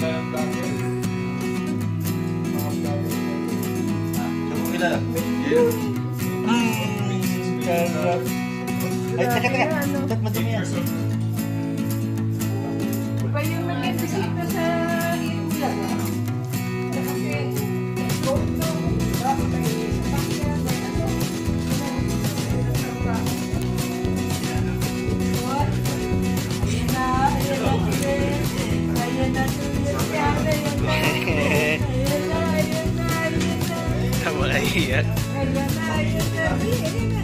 Ay, teka, teka. Ba't madumi yan? Iba yung nag-imbisita sa Wala iya. Ayan na, ayan na, ayan na,